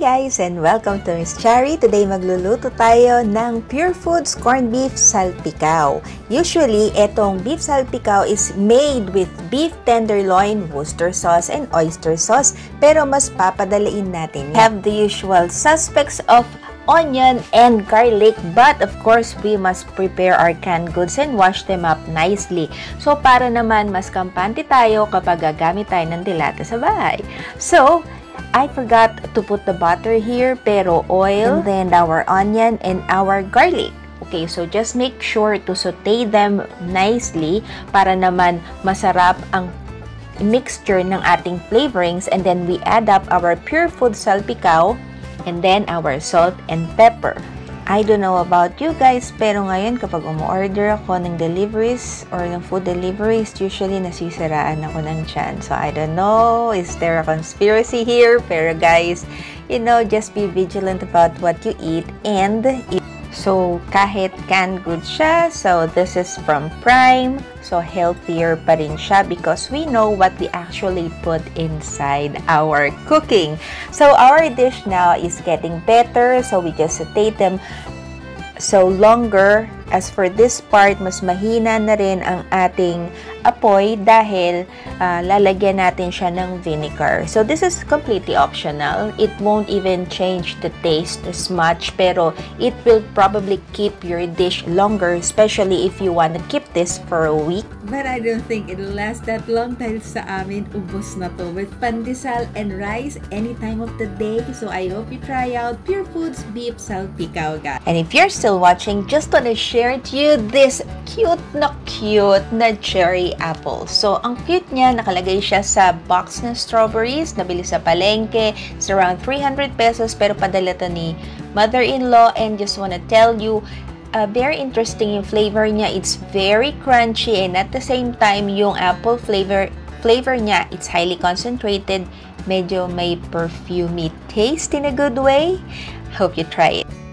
guys and welcome to Miss Cherry. Today magluluto tayo ng Pure Foods Corned Beef Salpicao. Usually, etong beef salpicao is made with beef tenderloin, Worcester sauce, and oyster sauce. Pero mas papadalain natin. Have the usual suspects of onion and garlic but of course we must prepare our canned goods and wash them up nicely. So para naman mas kampante tayo kapag gagamit tayo ng dilata sa bahay. So, I forgot to put the butter here, pero oil, and then our onion and our garlic. Okay, so just make sure to saute them nicely para naman masarap ang mixture ng ating flavorings and then we add up our pure food salpicao and then our salt and pepper. I don't know about you guys, pero ngayon kapag umu-order ako ng deliveries or ng food deliveries, usually nasisiraan ako ng tiyan. So, I don't know, is there a conspiracy here? Pero guys, you know, just be vigilant about what you eat and So, kahit canned goods siya, so this is from Prime. So, healthier pa rin siya because we know what we actually put inside our cooking. So, our dish now is getting better. So, we just saute them so longer. As for this part, mas mahina na rin ang ating apoy dahil uh, lalagyan natin siya ng vinegar. So this is completely optional. It won't even change the taste as much pero it will probably keep your dish longer especially if you want to keep this for a week. But I don't think it'll last that long dahil sa amin ubos na to with pandesal and rice any time of the day. So I hope you try out Pure Foods Beef Salpicao guys. And if you're still watching, just wanna share to you this cute na cute na cherry apple. So, ang cute niya, nakalagay siya sa box ng strawberries, nabili sa palengke. It's around 300 pesos, pero padala to ni mother-in-law. And just wanna tell you, uh, very interesting yung flavor niya. It's very crunchy and at the same time, yung apple flavor flavor niya, it's highly concentrated. Medyo may perfumey taste in a good way. Hope you try it.